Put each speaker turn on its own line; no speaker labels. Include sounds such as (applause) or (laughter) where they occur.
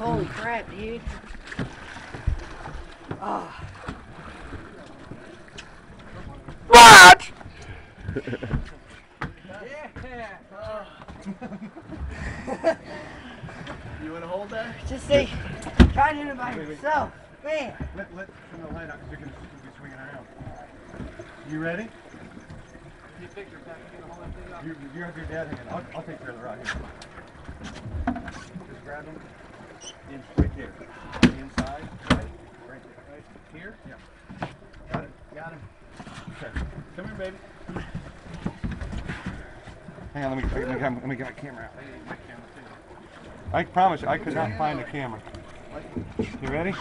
Holy crap, dude. Oh.
What? Yeah. (laughs)
You want to hold that?
Just say, trying to do it by yourself. Man.
Let, let, turn the light out because you're going to be swinging around. You ready? You take your back, you hold that thing up. You, you have your dad hand. I'll, I'll take care of the right here. Just grab him. In, right there. Inside. Right. Right there. Right here. Yeah. Got it. Got him. Okay. Come here, baby. Hang on, let me, let me, let me get my camera out. I need my camera. I promise you, I could not find the camera. You ready?